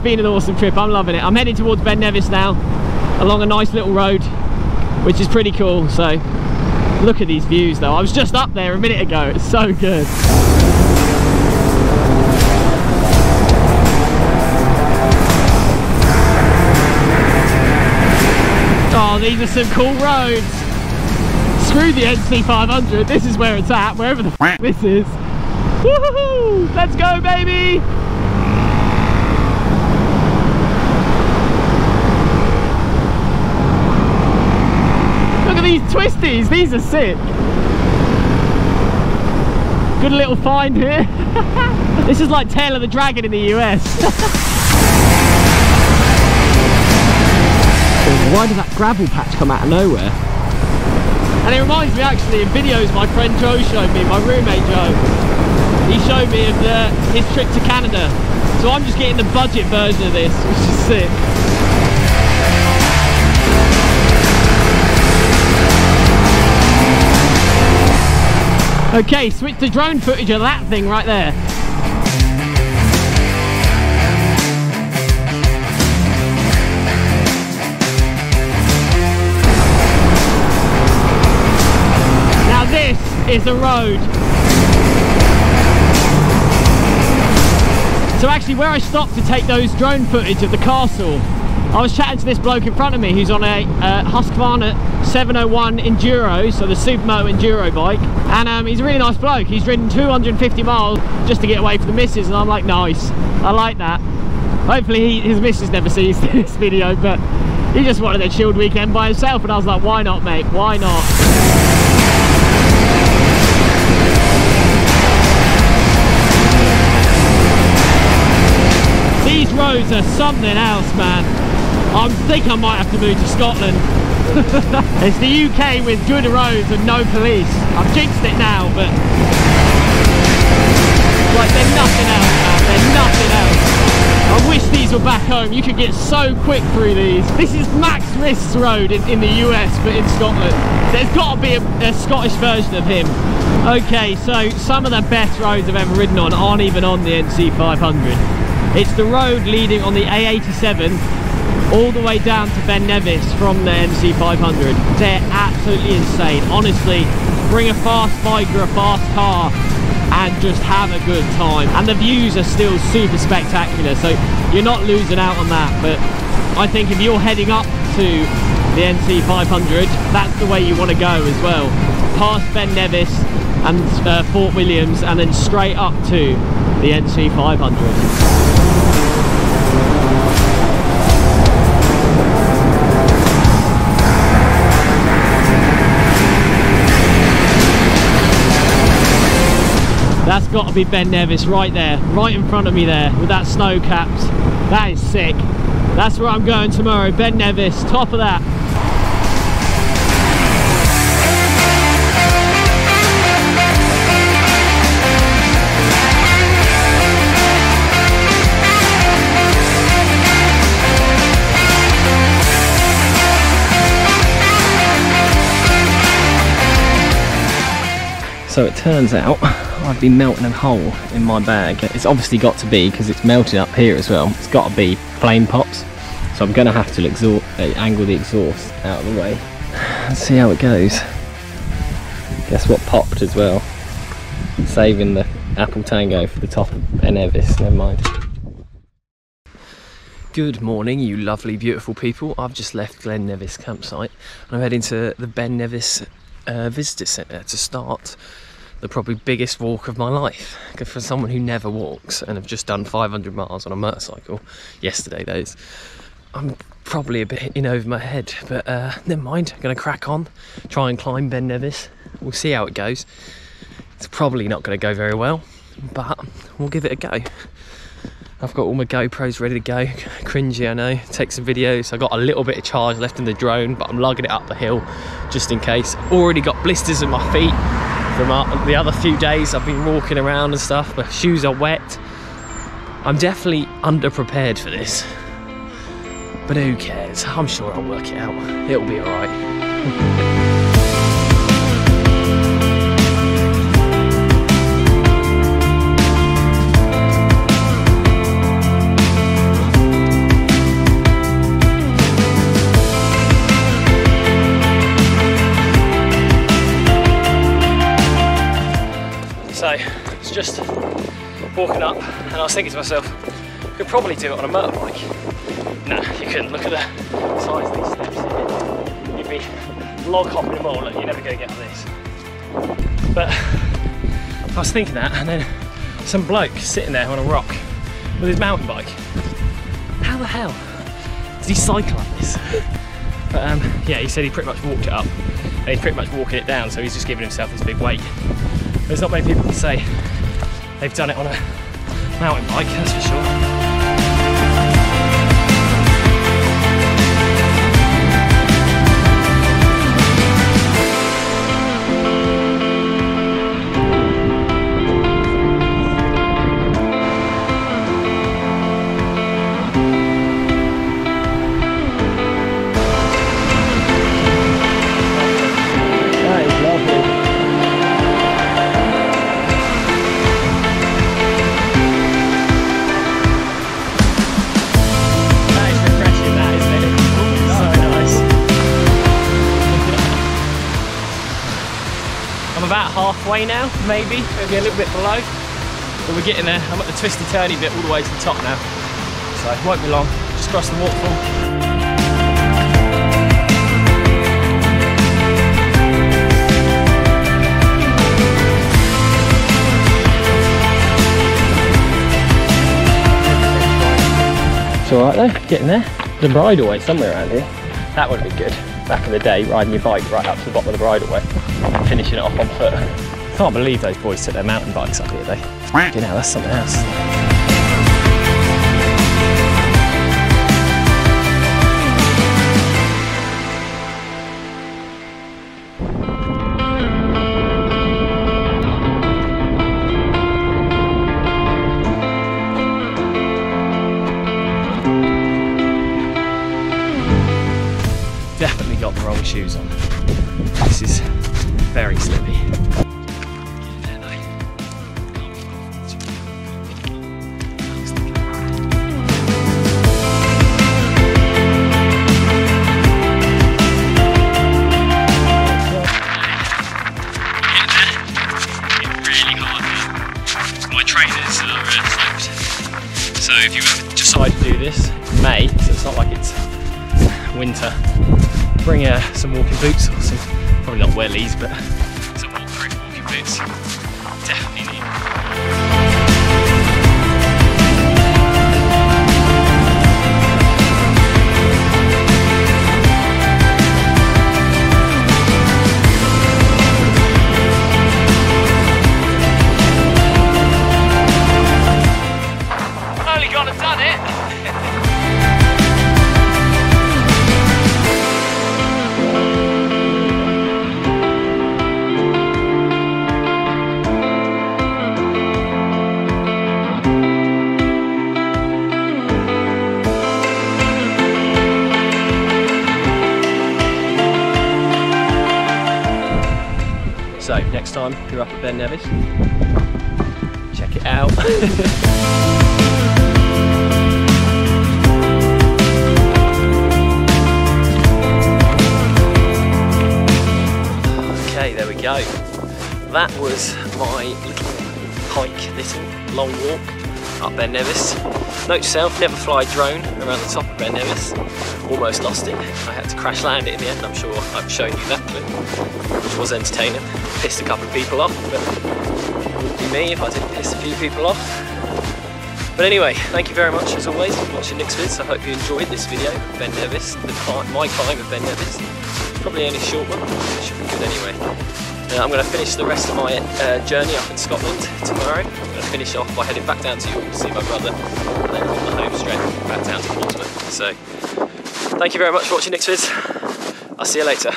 it's been an awesome trip. I'm loving it. I'm heading towards Ben Nevis now, along a nice little road, which is pretty cool. So look at these views though. I was just up there a minute ago. It's so good. Oh, these are some cool roads. Screw the NC500. This is where it's at, wherever the this is. Let's go, baby! These twisties, these are sick. Good little find here. this is like Tail of the Dragon in the US. Why did that gravel patch come out of nowhere? And it reminds me actually of videos my friend Joe showed me, my roommate Joe. He showed me of the, his trip to Canada. So I'm just getting the budget version of this, which is sick. Okay, switch to drone footage of that thing right there. Now this is the road. So actually where I stopped to take those drone footage of the castle, I was chatting to this bloke in front of me who's on a uh, Husqvarna 701 Enduro, so the Supermoto Enduro bike. And um, he's a really nice bloke. He's ridden 250 miles just to get away from the missus and I'm like, nice. I like that. Hopefully he, his missus never sees this video, but he just wanted a chilled weekend by himself and I was like, why not mate, why not? Roads are something else, man. I think I might have to move to Scotland. it's the UK with good roads and no police. I've jinxed it now, but like they're nothing else, man. They're nothing else. I wish these were back home. You could get so quick through these. This is Max Riss Road in, in the US, but in Scotland. There's got to be a, a Scottish version of him. Okay, so some of the best roads I've ever ridden on aren't even on the NC500. It's the road leading on the A87 all the way down to Ben Nevis from the NC500. They're absolutely insane. Honestly, bring a fast bike or a fast car and just have a good time. And the views are still super spectacular, so you're not losing out on that. But I think if you're heading up to the NC500, that's the way you want to go as well. Past Ben Nevis and uh, Fort Williams and then straight up to the NC500. That's got to be Ben Nevis right there, right in front of me there with that snow caps. That is sick. That's where I'm going tomorrow, Ben Nevis, top of that. So it turns out I've been melting a hole in my bag. It's obviously got to be, because it's melted up here as well, it's got to be flame pops. So I'm going to have to exhaust, uh, angle the exhaust out of the way. Let's see how it goes. Guess what popped as well? Saving the Apple Tango for the top of Ben Nevis, never mind. Good morning, you lovely, beautiful people. I've just left Glen Nevis campsite and I'm heading to the Ben Nevis uh, Visitor Centre to start the probably biggest walk of my life. 'Cause For someone who never walks and have just done 500 miles on a motorcycle, yesterday those, I'm probably a bit in over my head, but uh, never mind. I'm going to crack on, try and climb Ben Nevis. We'll see how it goes. It's probably not going to go very well, but we'll give it a go. I've got all my GoPros ready to go. Cringy, I know. Take some videos. I got a little bit of charge left in the drone, but I'm lugging it up the hill just in case. Already got blisters in my feet from the other few days I've been walking around and stuff. My shoes are wet. I'm definitely underprepared for this. But who cares? I'm sure I'll work it out. It'll be alright. Walking up, and I was thinking to myself, I could probably do it on a motorbike. No, you couldn't. Look at the size of these steps. You'd be log hopping them all. Look, you're never going to get this. But I was thinking that, and then some bloke sitting there on a rock with his mountain bike. How the hell did he cycle up this? But um, yeah, he said he pretty much walked it up, and he's pretty much walking it down, so he's just giving himself this big weight. There's not many people can say they've done it on a mountain bike, that's for sure. Halfway now, maybe, maybe a little bit below. But we're getting there. I'm at the twisty turny bit all the way to the top now. So it won't be long. Just cross the waterfall. It's alright though, getting there. The bridleway somewhere around here. That would been good. Back in the day, riding your bike right up to the bottom of the bridleway, finishing it off on foot. Can't believe those boys took their mountain bikes up here though. You know, that's something else. Wrong shoes on. This is very slippy. My trainers are uh. So if you ever decide to do this May, so it's not like it's winter, bring uh, some walking boots or some, probably not wellies, but some walking boots. Definitely need. So next time you're up at Ben Nevis, check it out. Okay, there we go. That was my little hike, little long walk up Ben Nevis. Note to self, never fly drone around the top of Ben Nevis. Almost lost it. I had to crash land it in the end. I'm sure I've shown you that clip, which was entertaining. Pissed a couple of people off, but it wouldn't be me if I didn't piss a few people off. But anyway, thank you very much as always for watching Nix. I hope you enjoyed this video Ben Nevis, the my climb of Ben Nevis. Probably only a short one, it should be good anyway. Uh, I'm going to finish the rest of my uh, journey up in Scotland tomorrow. I'm going to finish off by heading back down to York to see my brother and then on the home straight back down to Portsmouth. So, thank you very much for watching Nix. I'll see you later.